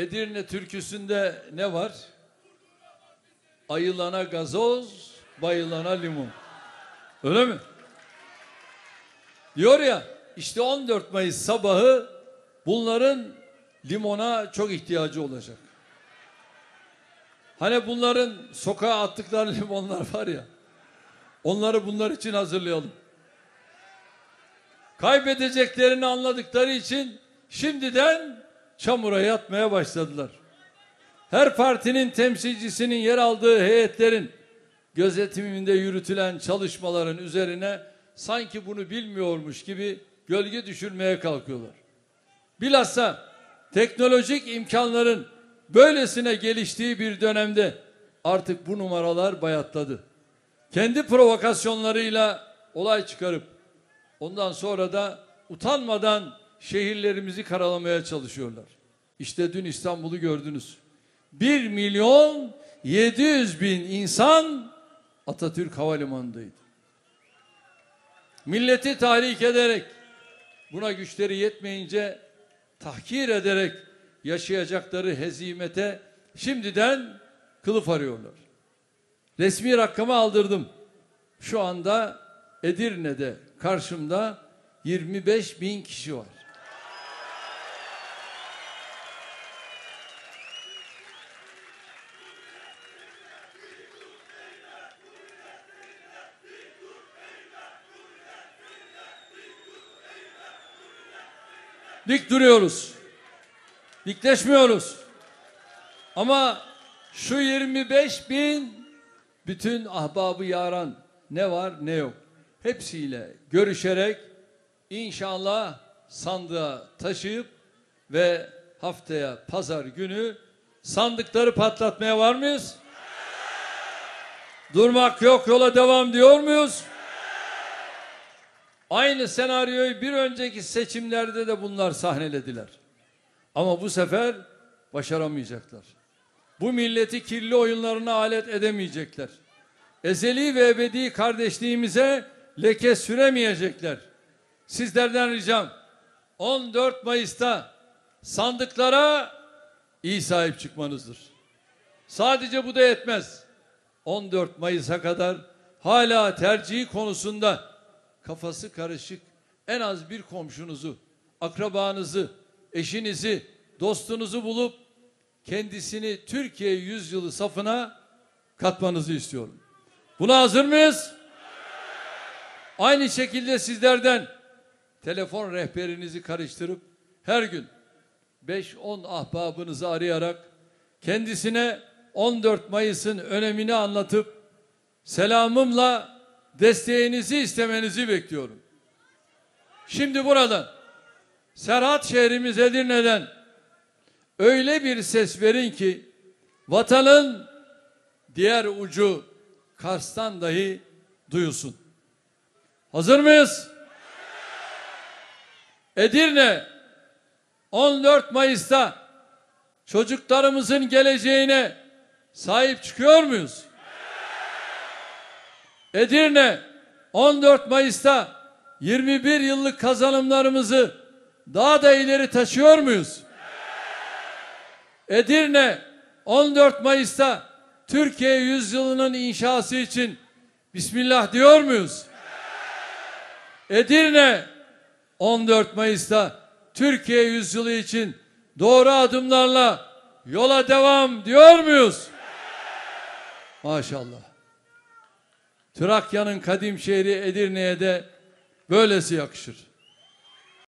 Edirne türküsünde ne var? Ayılana gazoz, bayılana limon. Öyle mi? Diyor ya işte 14 Mayıs sabahı bunların limona çok ihtiyacı olacak. Hani bunların sokağa attıkları limonlar var ya. Onları bunlar için hazırlayalım. Kaybedeceklerini anladıkları için şimdiden çamura yatmaya başladılar. Her partinin temsilcisinin yer aldığı heyetlerin gözetiminde yürütülen çalışmaların üzerine sanki bunu bilmiyormuş gibi gölge düşürmeye kalkıyorlar. Bilhassa teknolojik imkanların böylesine geliştiği bir dönemde artık bu numaralar bayatladı. Kendi provokasyonlarıyla olay çıkarıp ondan sonra da utanmadan şehirlerimizi karalamaya çalışıyorlar. İşte dün İstanbul'u gördünüz. 1 milyon 700 bin insan Atatürk Havalimanı'ndaydı. Milleti tahrik ederek buna güçleri yetmeyince tahkir ederek yaşayacakları hezimete şimdiden kılıf arıyorlar. Resmi rakamı aldırdım. Şu anda Edirne'de karşımda 25 bin kişi var. Dik duruyoruz. Dikleşmiyoruz. Ama şu 25 bin bütün ahbabı yaran ne var ne yok. Hepsiyle görüşerek inşallah sandığa taşıyıp ve haftaya pazar günü sandıkları patlatmaya var mıyız? Durmak yok yola devam diyor muyuz? Aynı senaryoyu bir önceki seçimlerde de bunlar sahnelediler. Ama bu sefer başaramayacaklar. Bu milleti kirli oyunlarına alet edemeyecekler. Ezeli ve ebedi kardeşliğimize leke süremeyecekler. Sizlerden ricam 14 Mayıs'ta sandıklara iyi sahip çıkmanızdır. Sadece bu da yetmez. 14 Mayıs'a kadar hala tercihi konusunda kafası karışık en az bir komşunuzu, akrabanızı, eşinizi, dostunuzu bulup kendisini Türkiye yüzyılı safına katmanızı istiyorum. Buna hazır mıyız? Aynı şekilde sizlerden telefon rehberinizi karıştırıp her gün 5-10 ahbabınızı arayarak kendisine 14 Mayıs'ın önemini anlatıp selamımla desteğinizi istemenizi bekliyorum. Şimdi buradan Serhat şehrimiz Edirne'den öyle bir ses verin ki vatanın diğer ucu Kars'tan dahi duyulsun. Hazır mıyız? Edirne 14 Mayıs'ta çocuklarımızın geleceğine sahip çıkıyor muyuz? Edirne 14 Mayıs'ta 21 yıllık kazanımlarımızı daha da ileri taşıyor muyuz? Edirne 14 Mayıs'ta Türkiye yüzyılının inşası için Bismillah diyor muyuz? Edirne 14 Mayıs'ta Türkiye yüzyılı için doğru adımlarla yola devam diyor muyuz? Maşallah. Trakya'nın kadim şehri Edirne'ye de böylesi yakışır.